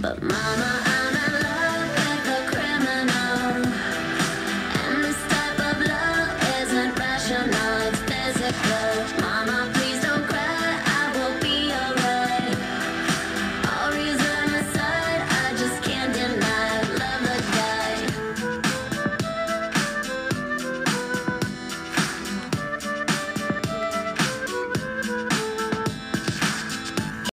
But mama,